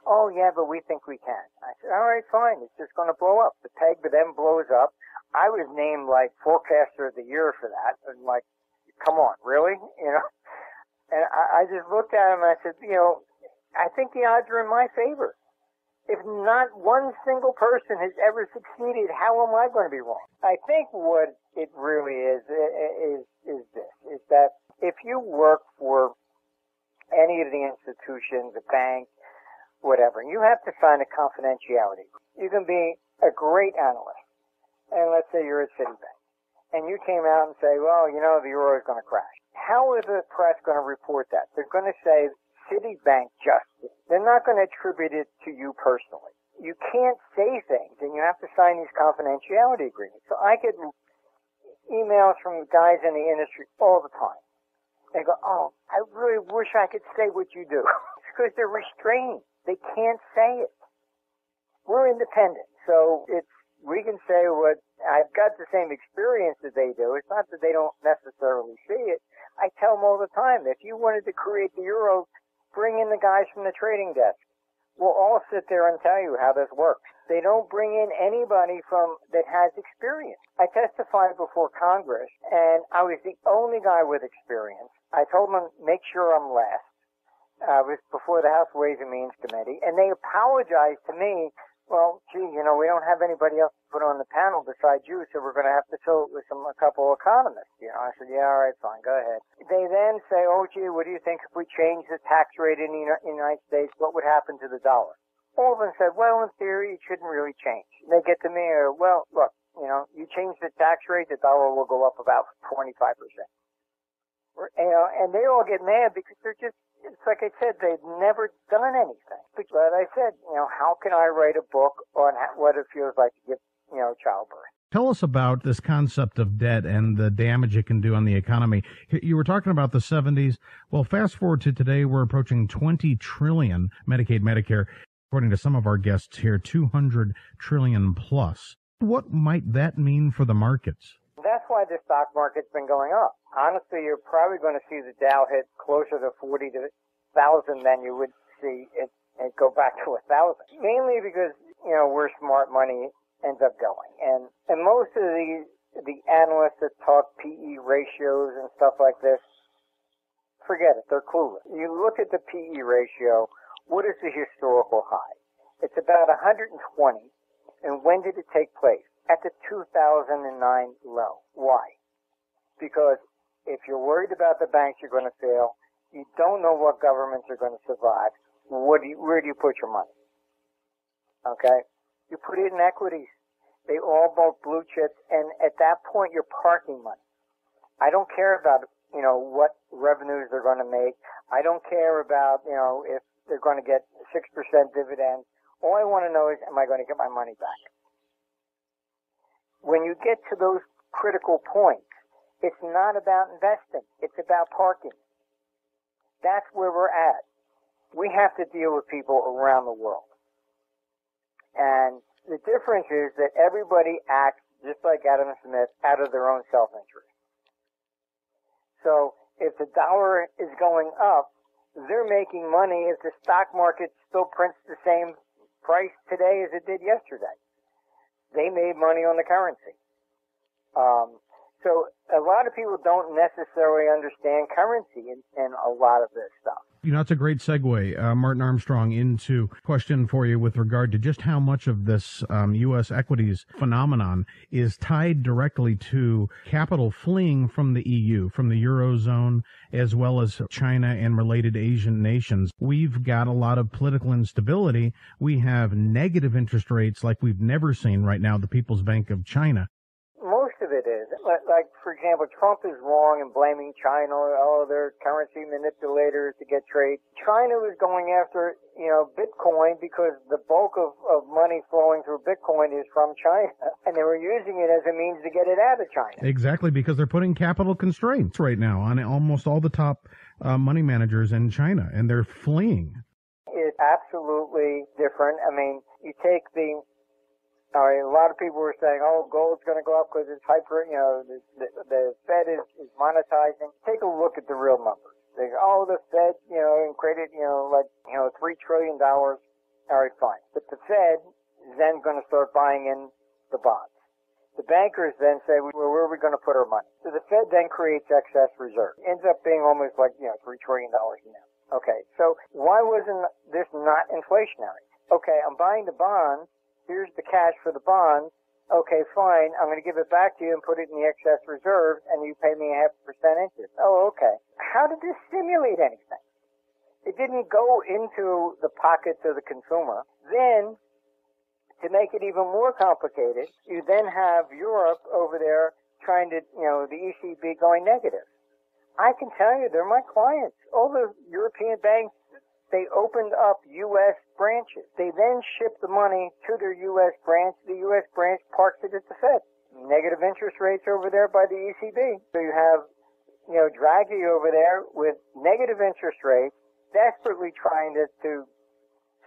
Oh yeah, but we think we can. I said, all right, fine. It's just going to blow up. The peg then blows up. I was named like forecaster of the year for that. And like, come on, really? You know? And I, I just looked at him and I said, you know, I think the odds are in my favor. If not one single person has ever succeeded, how am I going to be wrong? I think what it really is, is, is this, is that if you work for any of the institutions, a bank, whatever, you have to sign a confidentiality. You can be a great analyst, and let's say you're at Citibank, and you came out and say, well, you know, the euro is going to crash. How is the press going to report that? They're going to say Citibank justice. They're not going to attribute it to you personally. You can't say things, and you have to sign these confidentiality agreements. So I get emails from guys in the industry all the time. They go, oh, I really wish I could say what you do. because they're restrained. They can't say it. We're independent, so it's we can say what I've got the same experience that they do. It's not that they don't necessarily see it. I tell them all the time, if you wanted to create the euro, bring in the guys from the trading desk. We'll all sit there and tell you how this works. They don't bring in anybody from that has experience. I testified before Congress and I was the only guy with experience. I told them make sure I'm last. I was before the House Ways and Means Committee, and they apologized to me well, gee, you know, we don't have anybody else to put on the panel besides you, so we're going to have to fill it with some a couple of economists. You know, I said, yeah, all right, fine, go ahead. They then say, oh, gee, what do you think if we change the tax rate in the United States? What would happen to the dollar? All of them said, well, in theory, it shouldn't really change. They get to me, well, look, you know, you change the tax rate, the dollar will go up about 25%. You know, and they all get mad because they're just it's like I said, they've never done anything. But I said, you know, how can I write a book on what it feels like to give, you know, childbirth? Tell us about this concept of debt and the damage it can do on the economy. You were talking about the 70s. Well, fast forward to today, we're approaching 20 trillion Medicaid, Medicare. According to some of our guests here, 200 trillion plus. What might that mean for the markets? That's why the stock market's been going up honestly, you're probably going to see the Dow hit closer to 40 to 1,000 than you would see it, it go back to 1,000. Mainly because, you know, where smart money ends up going. And, and most of the, the analysts that talk PE ratios and stuff like this, forget it. They're clueless. You look at the PE ratio, what is the historical high? It's about 120. And when did it take place? At the 2009 low. Why? Because if you're worried about the banks you're going to fail, you don't know what governments are going to survive. What do you, where do you put your money? Okay, you put it in equities. They all both blue chips, and at that point, you're parking money. I don't care about you know what revenues they're going to make. I don't care about you know if they're going to get six percent dividends. All I want to know is, am I going to get my money back? When you get to those critical points, it's not about investing. It's about parking. That's where we're at. We have to deal with people around the world. And the difference is that everybody acts just like Adam Smith out of their own self-interest. So if the dollar is going up, they're making money if the stock market still prints the same price today as it did yesterday. They made money on the currency. Um, so a lot of people don't necessarily understand currency and, in a lot of this stuff. You know, it's a great segue, uh, Martin Armstrong, into question for you with regard to just how much of this um, U.S. equities phenomenon is tied directly to capital fleeing from the EU, from the Eurozone, as well as China and related Asian nations. We've got a lot of political instability. We have negative interest rates like we've never seen right now, the People's Bank of China. Like, for example, Trump is wrong in blaming China. Oh, they're currency manipulators to get trade. China was going after, you know, Bitcoin because the bulk of, of money flowing through Bitcoin is from China. And they were using it as a means to get it out of China. Exactly, because they're putting capital constraints right now on almost all the top uh, money managers in China, and they're fleeing. It's absolutely different. I mean, you take the All right, a lot of people were saying, "Oh, gold's going to go up because it's hyper." You know, the, the, the Fed is, is monetizing. Take a look at the real numbers. They go, "Oh, the Fed, you know, created, you know, like you know, three trillion dollars." All right, fine. But the Fed is then going to start buying in the bonds. The bankers then say, well, where are we going to put our money? So the Fed then creates excess reserve. Ends up being almost like, you know, $3 trillion now. Okay, so why wasn't this not inflationary? Okay, I'm buying the bonds. Here's the cash for the bonds. Okay, fine. I'm going to give it back to you and put it in the excess reserve, and you pay me a half percent interest. Oh, okay. How did this stimulate anything? It didn't go into the pockets of the consumer. Then to make it even more complicated, you then have Europe over there trying to, you know, the ECB going negative. I can tell you, they're my clients. All the European banks, they opened up U.S. branches. They then shipped the money to their U.S. branch. The U.S. branch parks it at the Fed. Negative interest rates over there by the ECB. So you have, you know, Draghi over there with negative interest rates, desperately trying to, to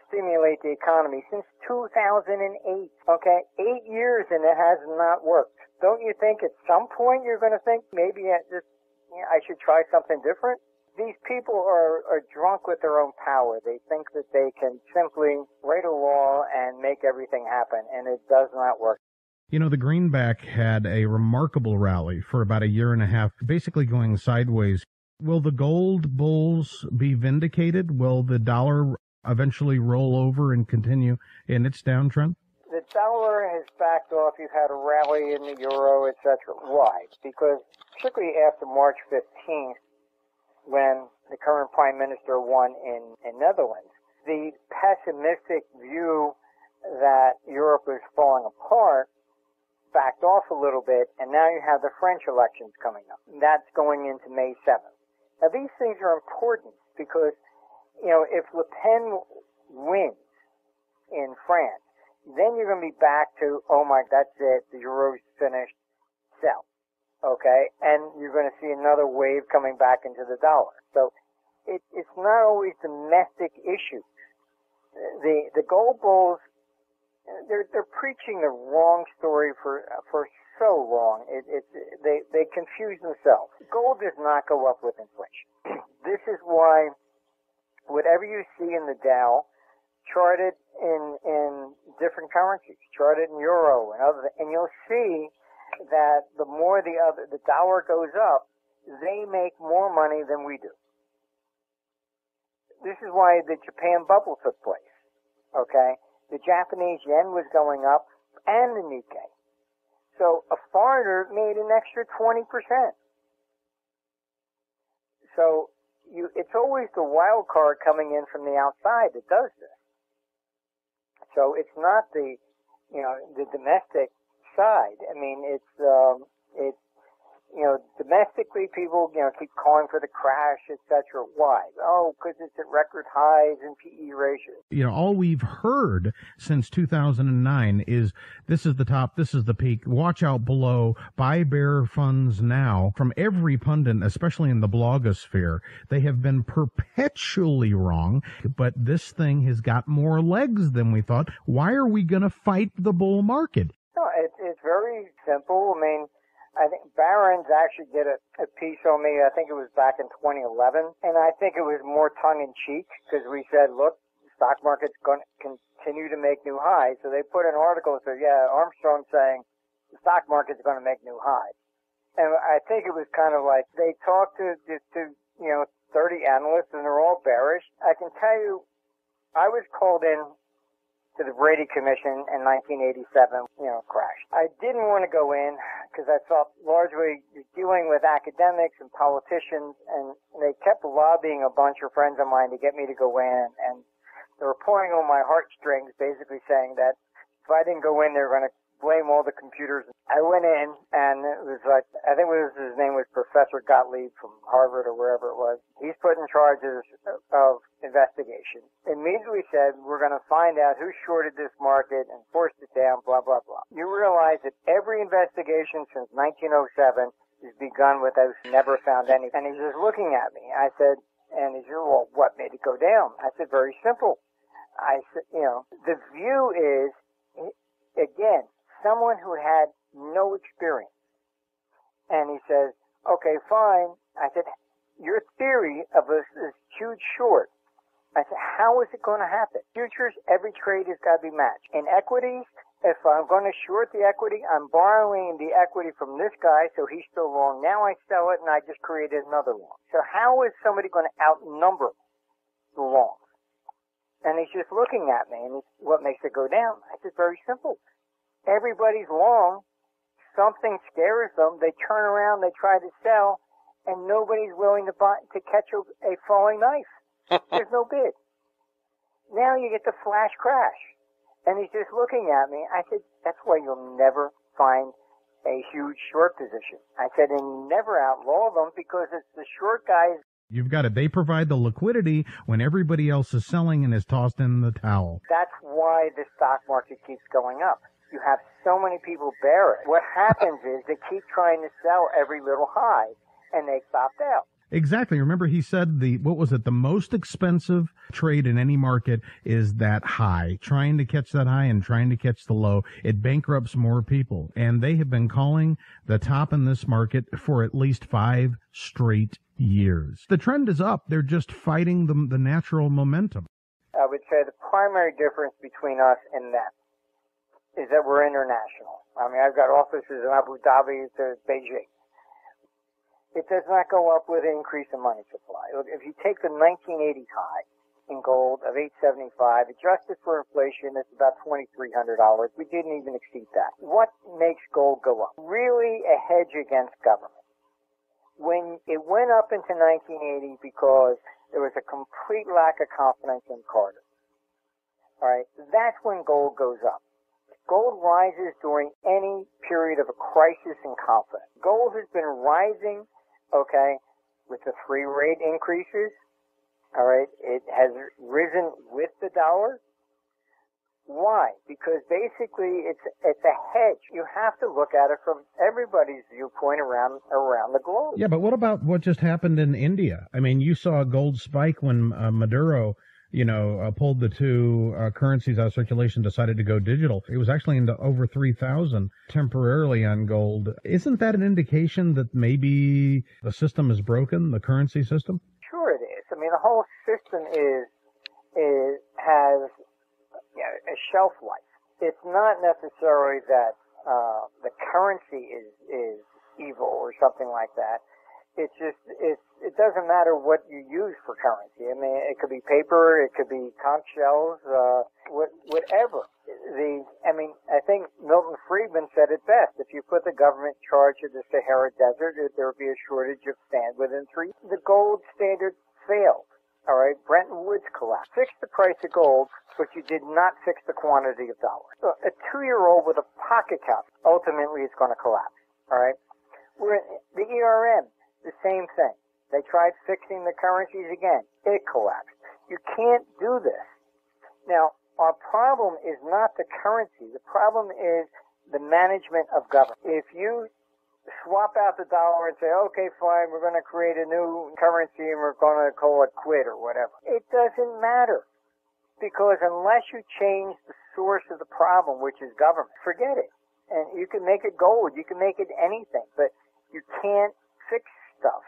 stimulate the economy since 2008. Okay, eight years and it has not worked. Don't you think at some point you're going to think maybe I, just, you know, I should try something different? These people are, are drunk with their own power. They think that they can simply write a law and make everything happen, and it does not work. You know, the greenback had a remarkable rally for about a year and a half, basically going sideways. Will the gold bulls be vindicated? Will the dollar eventually roll over and continue in its downtrend? The dollar has backed off. You've had a rally in the euro, etc. Why? Because particularly after March 15th, when the current prime minister won in, in Netherlands, the pessimistic view that Europe was falling apart backed off a little bit, and now you have the French elections coming up. That's going into May 7th. Now these things are important because you know, if Le Pen wins in France, then you're going to be back to, oh my, that's it, the Euro's finished, sell. Okay? And you're going to see another wave coming back into the dollar. So it, it's not always domestic issues. The, the gold bulls, they're, they're preaching the wrong story for, for so long. It, it, they, they confuse themselves. Gold does not go up with inflation. this is why whatever you see in the Dow, charted in in different currencies, charted in euro and other, and you'll see that the more the other the dollar goes up, they make more money than we do. This is why the Japan bubble took place. Okay, the Japanese yen was going up, and the Nikkei. So a foreigner made an extra twenty percent. So you, it's always the wild card coming in from the outside that does this. So it's not the, you know, the domestic I mean, it's, um, it's you know, domestically people, you know, keep calling for the crash, etc. Why? Oh, because it's at record highs in PE ratios. You know, all we've heard since 2009 is this is the top, this is the peak. Watch out below. Buy bear funds now. From every pundit, especially in the blogosphere, they have been perpetually wrong. But this thing has got more legs than we thought. Why are we going to fight the bull market? No, it's it's very simple. I mean I think Barron's actually did a, a piece on me. I think it was back in 2011, and I think it was more tongue in cheek because we said, look, stock market's going to continue to make new highs. So they put an article said, yeah, Armstrong saying the stock market's going to make new highs. And I think it was kind of like they talked to, to, to you know 30 analysts and they're all bearish. I can tell you, I was called in to the Brady Commission in 1987, you know, crashed. I didn't want to go in because I felt largely dealing with academics and politicians, and they kept lobbying a bunch of friends of mine to get me to go in, and they were pulling on my heartstrings, basically saying that if I didn't go in, they were going to blame all the computers. I went in, and it was like I think was his name was Professor Gottlieb from Harvard or wherever it was. He's put in charge of investigation. Immediately said we're going to find out who shorted this market and forced it down. Blah blah blah. You realize that every investigation since 1907 has begun with us never found any. And he's just looking at me. I said, and he said, well, what made it go down? I said, very simple. I said, you know, the view is again, someone who had no experience. And he says, okay, fine. I said, your theory of this, this huge short, I said, how is it going to happen? Futures, every trade has got to be matched. In equities, if I'm going to short the equity, I'm borrowing the equity from this guy, so he's still long. Now I sell it and I just created another long. So how is somebody going to outnumber the longs? And he's just looking at me and he's, what makes it go down? I said, very simple. Everybody's long. Something scares them. They turn around, they try to sell, and nobody's willing to buy, to catch a, a falling knife. There's no bid. Now you get the flash crash. And he's just looking at me. I said, that's why you'll never find a huge short position. I said, and you never outlaw them because it's the short guys. You've got it. They provide the liquidity when everybody else is selling and is tossed in the towel. That's why the stock market keeps going up. You have so many people bear it. What happens is they keep trying to sell every little high and they stopped out. Exactly. Remember, he said the what was it? The most expensive trade in any market is that high. Trying to catch that high and trying to catch the low. It bankrupts more people, and they have been calling the top in this market for at least five straight years. The trend is up. They're just fighting the the natural momentum. I would say the primary difference between us and them is that we're international. I mean, I've got offices in Abu Dhabi to Beijing it does not go up with an increase in money supply. If you take the 1980 high in gold of 875, adjusted for inflation, it's about $2,300. We didn't even exceed that. What makes gold go up? Really a hedge against government. When it went up into 1980 because there was a complete lack of confidence in Carter. Alright, that's when gold goes up. Gold rises during any period of a crisis in confidence. Gold has been rising okay, with the free rate increases, all right, it has risen with the dollar. Why? Because basically it's it's a hedge. You have to look at it from everybody's viewpoint around around the globe. Yeah, but what about what just happened in India? I mean, you saw a gold spike when uh, Maduro you know, uh, pulled the two uh, currencies out of circulation, decided to go digital. It was actually into over 3,000 temporarily on gold. Isn't that an indication that maybe the system is broken, the currency system? Sure it is. I mean, the whole system is, is, has you know, a shelf life. It's not necessarily that, uh, the currency is, is evil or something like that it's just it's it doesn't matter what you use for currency. I mean, it could be paper, it could be conch shells, uh, what, whatever. The I mean, I think Milton Friedman said it best. If you put the government in charge of the Sahara Desert, there would be a shortage of sand within three. The gold standard failed. All right, Bretton Woods collapsed. Fix the price of gold, but you did not fix the quantity of dollars. So a two-year-old with a pocket cap ultimately is going to collapse. All right, we're the ERM the same thing. They tried fixing the currencies again. It collapsed. You can't do this. Now, our problem is not the currency. The problem is the management of government. If you swap out the dollar and say, okay, fine, we're going to create a new currency and we're going to call it quid or whatever. It doesn't matter. Because unless you change the source of the problem, which is government, forget it. And you can make it gold, you can make it anything, but you can't fix stuff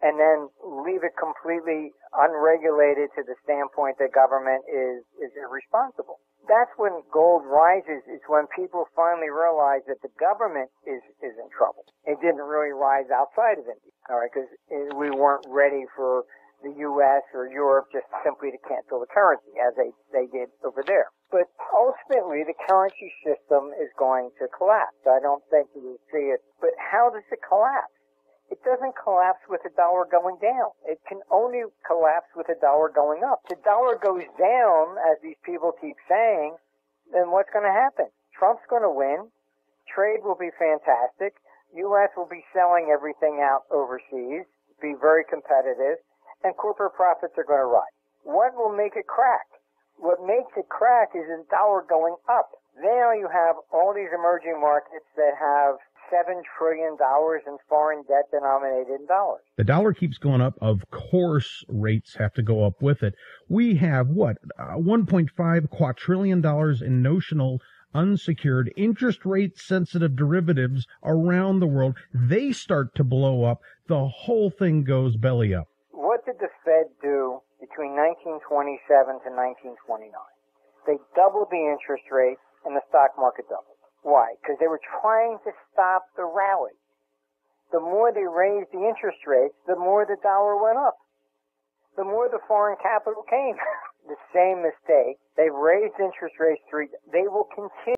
and then leave it completely unregulated to the standpoint that government is, is irresponsible. That's when gold rises is when people finally realize that the government is, is in trouble. It didn't really rise outside of India, alright, because we weren't ready for the U.S. or Europe just simply to cancel the currency as they, they did over there. But ultimately, the currency system is going to collapse. I don't think you will see it. But how does it collapse? It doesn't collapse with the dollar going down. It can only collapse with the dollar going up. The dollar goes down, as these people keep saying, then what's going to happen? Trump's going to win. Trade will be fantastic. U.S. will be selling everything out overseas, be very competitive, and corporate profits are going to rise. What will make it crack? What makes it crack is the dollar going up. Now you have all these emerging markets that have seven trillion dollars in foreign debt denominated in dollars. The dollar keeps going up. Of course, rates have to go up with it. We have what uh, 1.5 quadrillion dollars in notional unsecured, interest rate sensitive derivatives around the world. They start to blow up. The whole thing goes belly up. What did the Fed do between 1927 to 1929? They doubled the interest rate and the stock market doubled. Why? Because they were trying to stop the rally. The more they raised the interest rates, the more the dollar went up. The more the foreign capital came. the same mistake. They've raised interest rates three. They will continue.